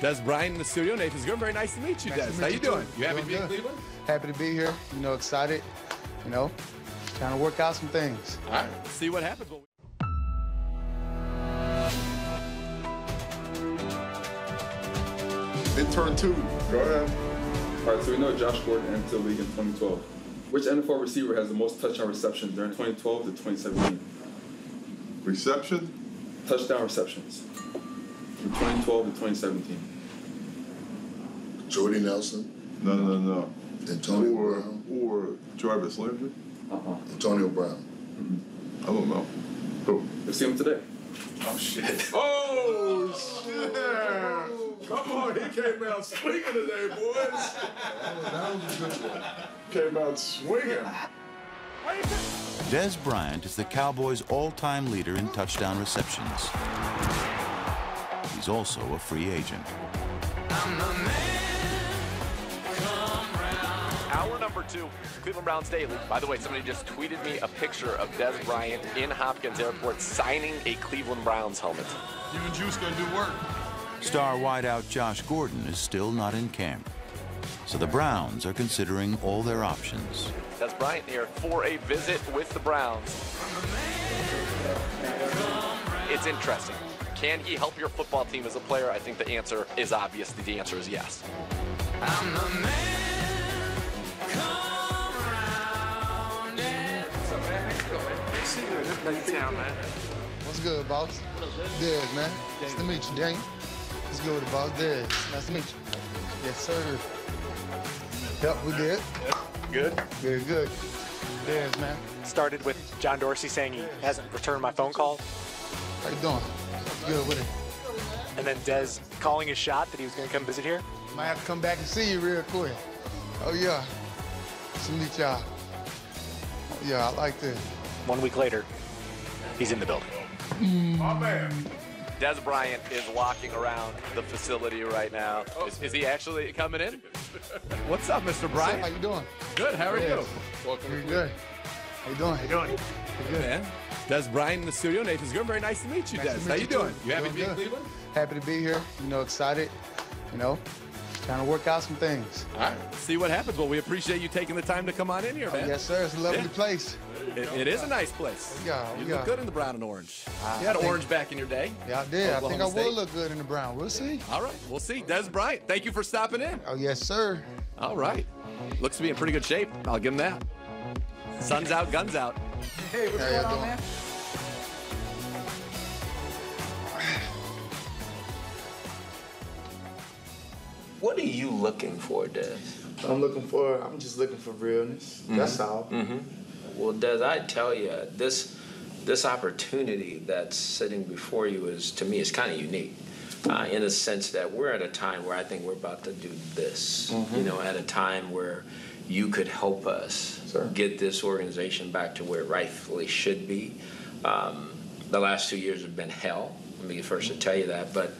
Dez Bryant in the studio. Nathan's good. Very nice to meet you, Nice Dez. meet How you you doing? You happy to Doing be in good. Cleveland? Happy to be here. You know, excited. You know, trying to work out some things. All right. See what happens. Well, In turn two. Go ahead. All right, so we know Josh Gordon entered the league in 2012. Which NFL receiver has the most touchdown receptions during 2012 to 2017? Reception. Touchdown receptions from 2012 to 2017. Jordy Nelson, No, no, no. Antonio Or Brown, or Jarvis Landry. Uh-huh. Antonio Brown. I don't know. Who? Let's see him today. Oh shit. Oh shit. Come on, he came out swinging today, boys. That was a good one. Came out swinging. Dez Bryant is the Cowboys' all-time leader in touchdown receptions. He's also a free agent. Hour number two, Cleveland Browns Daily. By the way, somebody just tweeted me a picture of Dez Bryant in Hopkins Airport signing a Cleveland Browns helmet. You and Juice gonna do work. Star wideout Josh Gordon is still not in camp. So the Browns are considering all their options. Dez Bryant here for a visit with the Browns. It's interesting. Can he help your football team as a player? I think the answer is obvious. The answer is yes. I'm the man. Come round. What's good, boss? Dez, man. Nice to meet you, Daniel. What's good, boss? Dez. Nice to meet you. Yes, sir. Yep, we did. Good. Very good. Dez, man. started with John Dorsey saying he hasn't returned my phone call, How you doing? Good with it. and then Dez calling his shot that he was going to come visit here. Might have to come back and see you real quick. Oh, yeah. Nice to meet y'all. Oh, yeah, I like this. One week later, he's in the building. My man. Dez Bryant is walking around the facility right now. Oh. Is, is he actually coming in? what's up, Mr. What's up? Bryant? How you doing? Good. How are Yeah. you? You're good. How you doing? How you doing? Good, man. Dez Bryant in the studio. Nathan's good. Very nice to meet you, Nice Dez. meet How you you doing? You happy to Doing be in. Cleveland? Happy to be here. You know, excited. You know, trying to work out some things. All right. See what happens. Well, we appreciate you taking the time to come on in here, oh, man. Yes, sir. It's a lovely Yeah. place. It, it is a nice place. Yeah, You look good in the brown and orange. I- you had think- orange back in your day. Yeah, I did. I think I Oklahoma will look good in the brown. We'll see. All right, we'll see. Dez Bryant, thank you for stopping in. Oh, yes, sir. All right. Looks to be in pretty good shape. I'll give him that. Sun's out, guns out. Hey, what's going on, man? What are you looking for, Dez? I'm looking for. I'm just looking for realness. That's mm-hmm. all. Mm-hmm. Well, Dez, I tell you, this this opportunity that's sitting before you is, to me, is kind of unique. Uh, in the sense that we're at a time where I think we're about to do this. Mm-hmm. You know, at a time where you could help us Sure. get this organization back to where it rightfully should be. Um, the last two years have been hell. Let me be the first to tell you that, but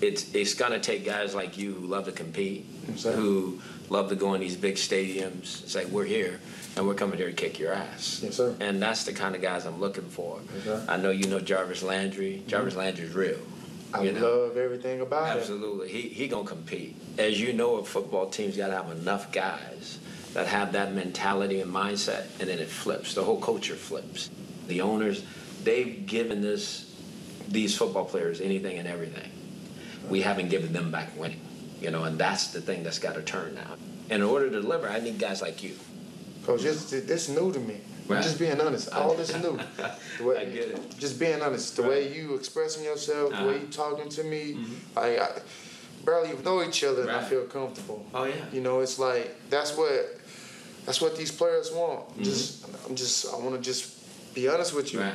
it's it's going to take guys like you who love to compete, who love to go in these big stadiums, and say we're here and we're coming here to kick your ass. Yes, sir. And that's the kind of guys I'm looking for. I know you know Jarvis Landry. Jarvis Landry's real. I you know? love everything about it. Absolutely. He he gonna compete. As you know, a football team's gotta have enough guys that have that mentality and mindset, and then it flips. The whole culture flips. The owners, they've given this these football players anything and everything. We haven't given them back winning. You know, and that's the thing that's gotta turn now. And in order to deliver, I need guys like you. Coach, this this new to me. Right. just being honest. All this new. The way, I get it. Just being honest. The way you expressing yourself, the way Uh-huh. Mm-hmm. you talking to me, I, I barely even know each other, and I feel comfortable. Oh, yeah. You know, it's like that's what that's what these players want. Mm-hmm. Just I'm just I want to just be honest with you. Right.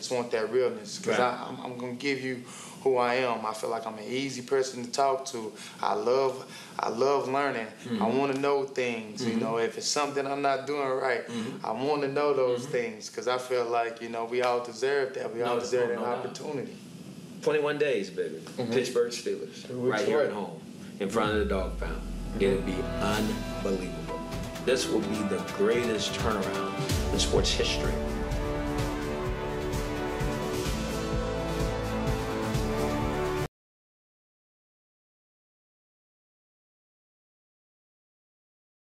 Just want that realness because Right. I'm, I'm gonna give you who I am. I feel like I'm an easy person to talk to. I love I love learning. I mm-hmm. want to know things. You mm-hmm. know, if it's something I'm not doing right, mm-hmm. I want to know those things because I feel like you know we all deserve that. We all deserve no that doubt. opportunity. 21 days, baby. Pittsburgh Steelers. Right here at home, in front of the dog pound. It'll be unbelievable. This will be the greatest turnaround in sports history.